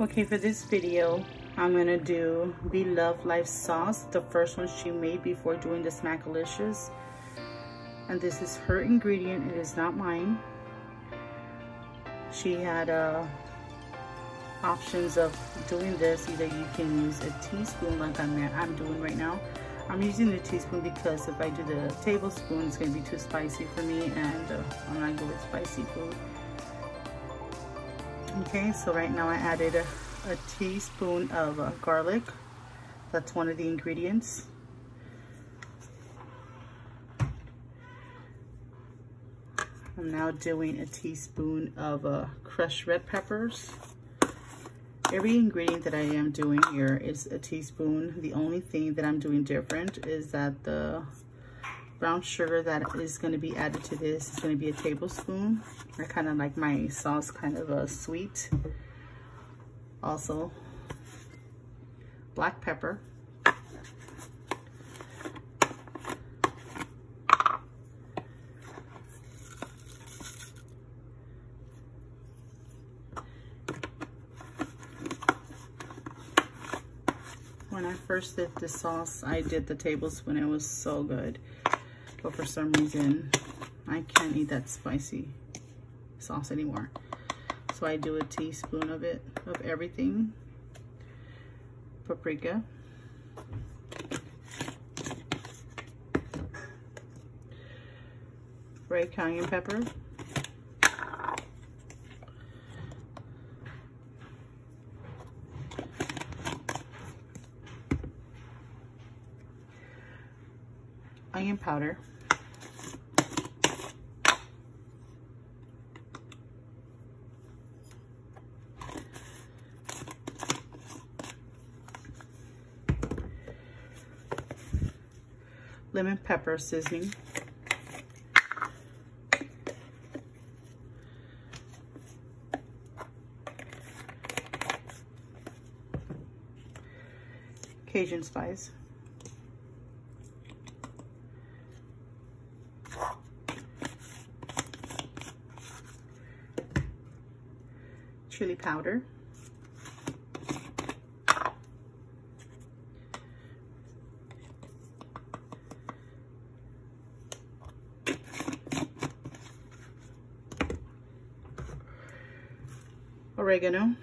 Okay, for this video, I'm gonna do Be Love Life sauce, the first one she made before doing the Smackalicious. And this is her ingredient, it is not mine. She had uh, options of doing this, either you can use a teaspoon like I'm, I'm doing right now. I'm using the teaspoon because if I do the tablespoon, it's gonna be too spicy for me and uh, I'm not good with spicy food. Okay, so right now I added a, a teaspoon of uh, garlic. That's one of the ingredients. I'm now doing a teaspoon of uh, crushed red peppers. Every ingredient that I am doing here is a teaspoon. The only thing that I'm doing different is that the brown sugar that is going to be added to this is going to be a tablespoon. I kind of like my sauce kind of a sweet. Also, black pepper. When I first did the sauce, I did the tablespoon. It was so good but for some reason I can't eat that spicy sauce anymore. So I do a teaspoon of it, of everything. Paprika. Red cayenne pepper. Onion powder. Lemon pepper seasoning. Cajun spice. Chili powder. Oregano.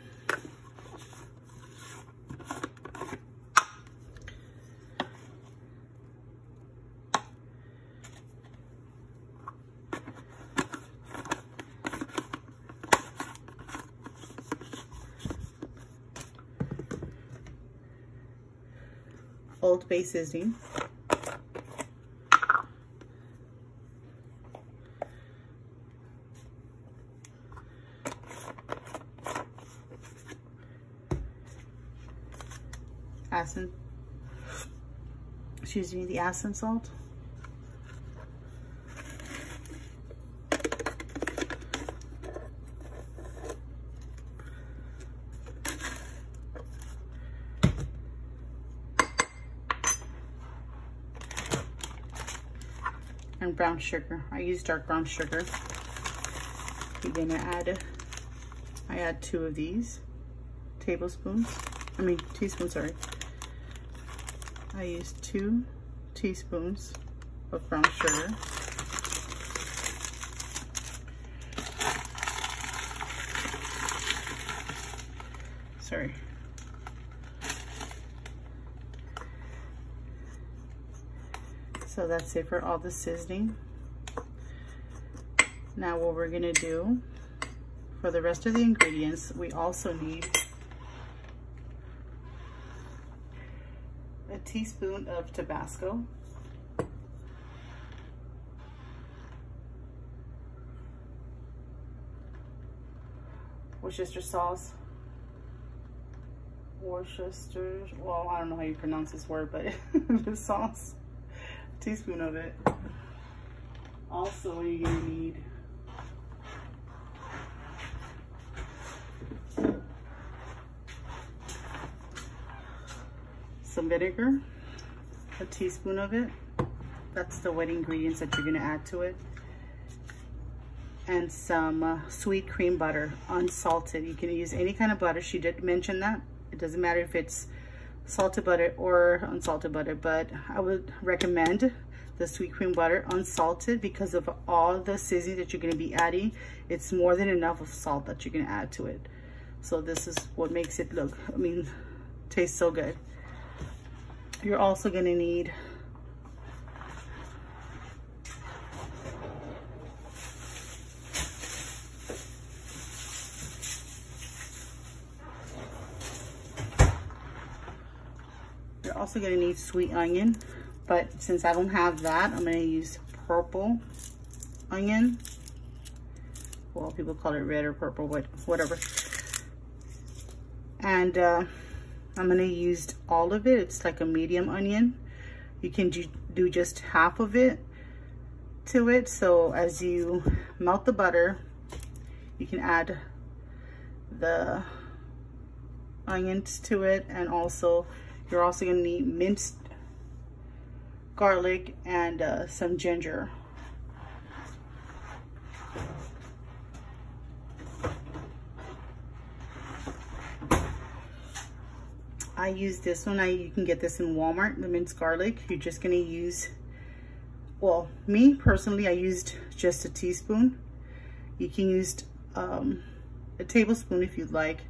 Old Bay seasoning. Excuse me, the Asin salt. and brown sugar. I use dark brown sugar. You're gonna add, I add two of these tablespoons. I mean, teaspoons, sorry. I use two teaspoons of brown sugar. Sorry. So that's it for all the seasoning. Now what we're gonna do for the rest of the ingredients, we also need teaspoon of Tabasco. Worcester sauce. Worcester, well, I don't know how you pronounce this word, but the sauce, teaspoon of it. Also, you're gonna need some vinegar, a teaspoon of it. That's the wet ingredients that you're gonna add to it. and some uh, sweet cream butter, unsalted. You can use any kind of butter. She did mention that. It doesn't matter if it's salted butter or unsalted butter, but I would recommend the sweet cream butter unsalted because of all the seasoning that you're to be adding. It's more than enough of salt that you're to add to it. So this is what makes it look, I mean, taste so good. You're also going to need You're also gonna need sweet onion, but since I don't have that, I'm gonna use purple onion. Well, people call it red or purple, but whatever. And uh, I'm gonna use all of it. It's like a medium onion. You can do just half of it to it. So as you melt the butter, you can add the onions to it and also you're also gonna need minced garlic and uh, some ginger. I use this one. I you can get this in Walmart, the minced garlic. You're just gonna use, well, me personally, I used just a teaspoon. You can use um, a tablespoon if you'd like.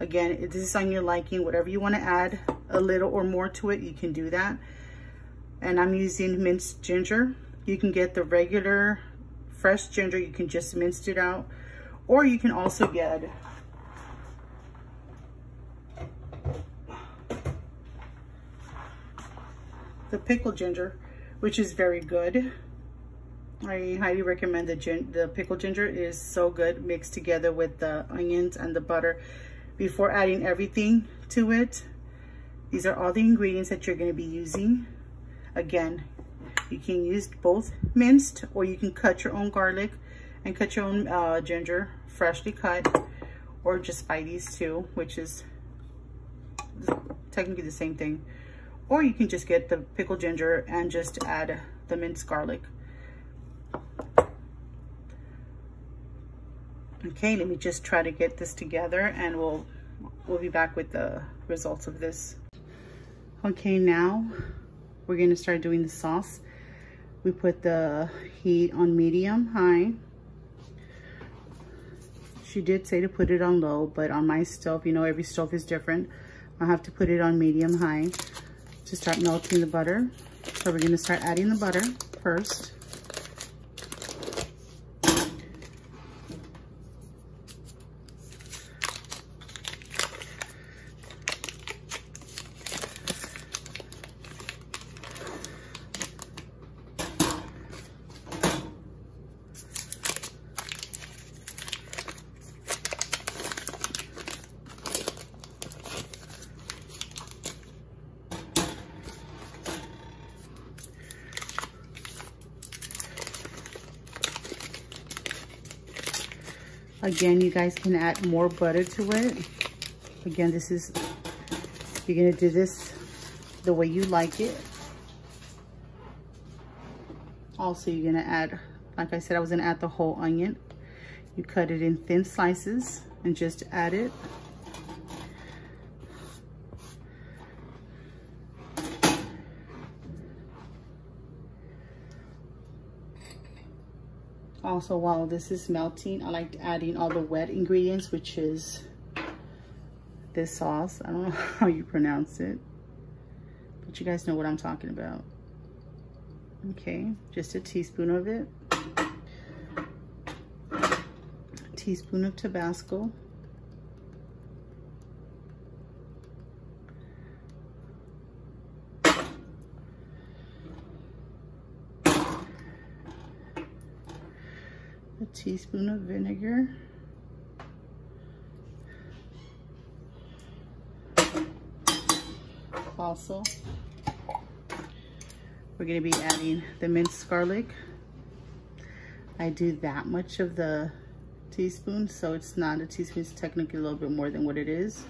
Again, this is on your liking. Whatever you want to add a little or more to it, you can do that. And I'm using minced ginger. You can get the regular fresh ginger. You can just mince it out. Or you can also get the pickled ginger, which is very good. I highly recommend the, gin the pickled ginger is so good mixed together with the onions and the butter before adding everything to it. These are all the ingredients that you're going to be using. Again, you can use both minced or you can cut your own garlic and cut your own uh, ginger, freshly cut, or just buy these two, which is technically the same thing. Or you can just get the pickled ginger and just add the minced garlic. Okay, let me just try to get this together and we'll we'll be back with the results of this. Okay, now we're gonna start doing the sauce. We put the heat on medium high. She did say to put it on low, but on my stove, you know, every stove is different. I have to put it on medium high to start melting the butter. So we're gonna start adding the butter first. Again, you guys can add more butter to it. Again, this is, you're gonna do this the way you like it. Also, you're gonna add, like I said, I was gonna add the whole onion. You cut it in thin slices and just add it. Also while this is melting I like adding all the wet ingredients which is this sauce. I don't know how you pronounce it but you guys know what I'm talking about. Okay just a teaspoon of it. A teaspoon of Tabasco teaspoon of vinegar. Also, we're going to be adding the minced garlic. I do that much of the teaspoon, so it's not a teaspoon, it's technically a little bit more than what it is.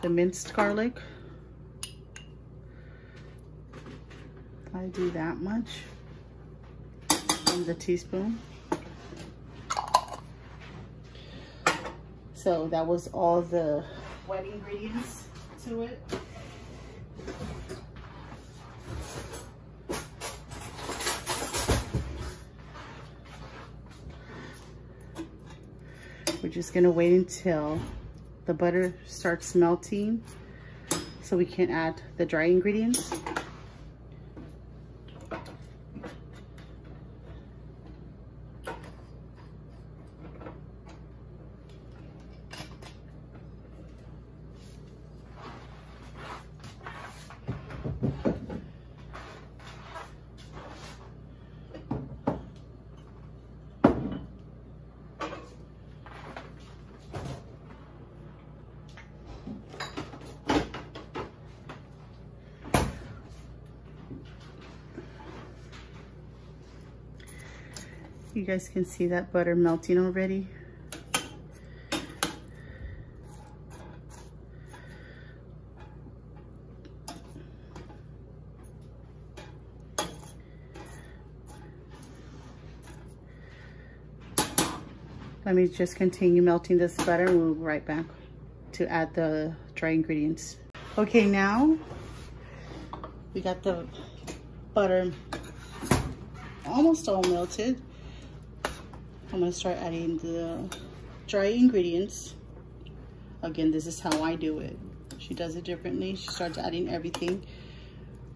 The minced garlic I do that much from the teaspoon. So that was all the wet ingredients to it. We're just gonna wait until the butter starts melting so we can add the dry ingredients. You guys can see that butter melting already. Let me just continue melting this butter and we'll be right back to add the dry ingredients. Okay, now we got the butter almost all melted. I'm gonna start adding the dry ingredients. Again, this is how I do it. She does it differently. She starts adding everything,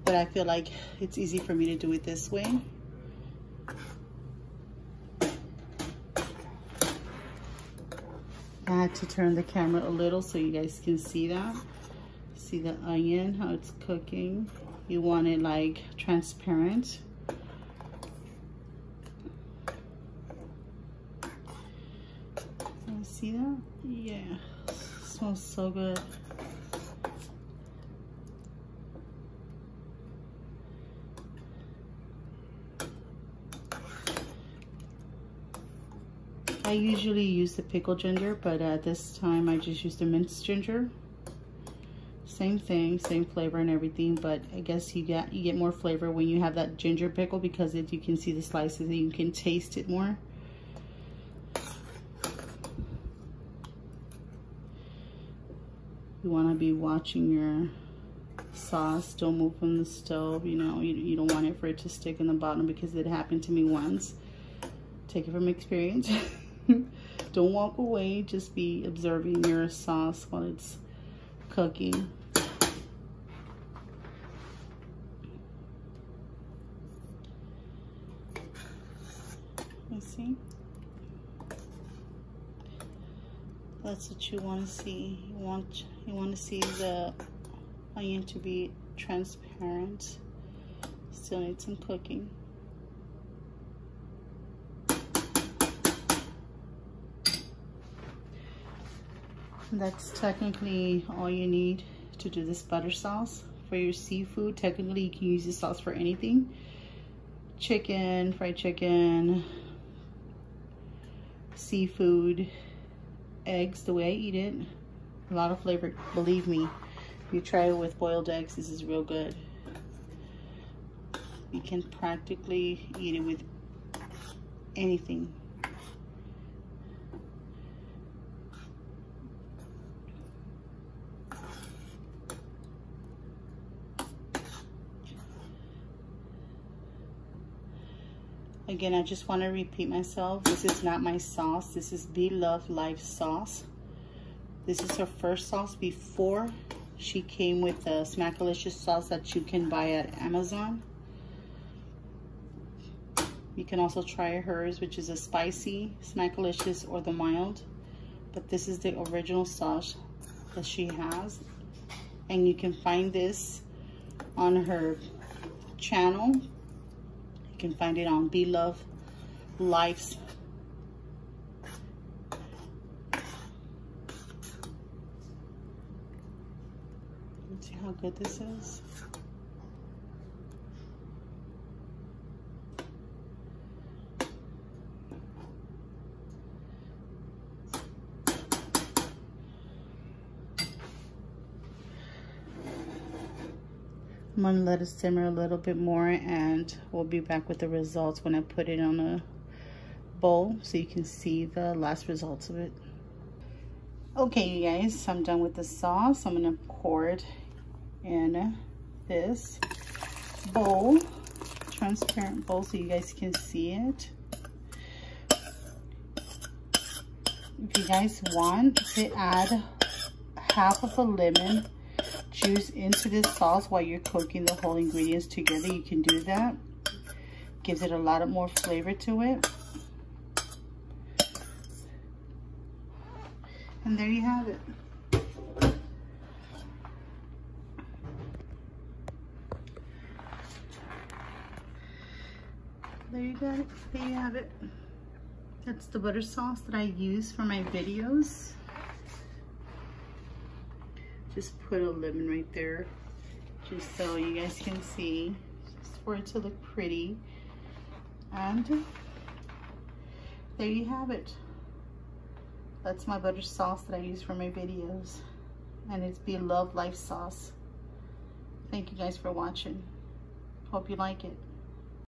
but I feel like it's easy for me to do it this way. I had to turn the camera a little so you guys can see that. See the onion, how it's cooking. You want it like transparent. See that? Yeah, smells so good. I usually use the pickled ginger, but at this time I just used the minced ginger. Same thing, same flavor and everything, but I guess you get you get more flavor when you have that ginger pickle because it, you can see the slices and you can taste it more. Want to be watching your sauce. Don't move from the stove. You know, you, you don't want it for it to stick in the bottom because it happened to me once. Take it from experience. don't walk away. Just be observing your sauce while it's cooking. Let's see. That's what you want to see. You want you want to see the onion to be transparent. Still need some cooking. That's technically all you need to do this butter sauce for your seafood. Technically you can use this sauce for anything. Chicken fried chicken seafood eggs the way I eat it. A lot of flavor, believe me. If you try it with boiled eggs, this is real good. You can practically eat it with anything. Again, I just want to repeat myself. This is not my sauce. This is Be Love Life sauce. This is her first sauce before she came with the Smackalicious sauce that you can buy at Amazon. You can also try hers, which is a spicy, Smackalicious, or the mild. But this is the original sauce that she has. And you can find this on her channel can find it on Be Love Life's Let's see how good this is. I'm gonna let it simmer a little bit more and we'll be back with the results when I put it on a bowl so you can see the last results of it. Okay, you guys, I'm done with the sauce. I'm gonna pour it in this bowl, transparent bowl so you guys can see it. If you guys want to add half of a lemon juice into this sauce while you're cooking the whole ingredients together, you can do that. Gives it a lot of more flavor to it. And there you have it. There you got it. There you have it. That's the butter sauce that I use for my videos. Just put a lemon right there, just so you guys can see, just for it to look pretty. And there you have it. That's my butter sauce that I use for my videos. And it's Be Love Life sauce. Thank you guys for watching. Hope you like it.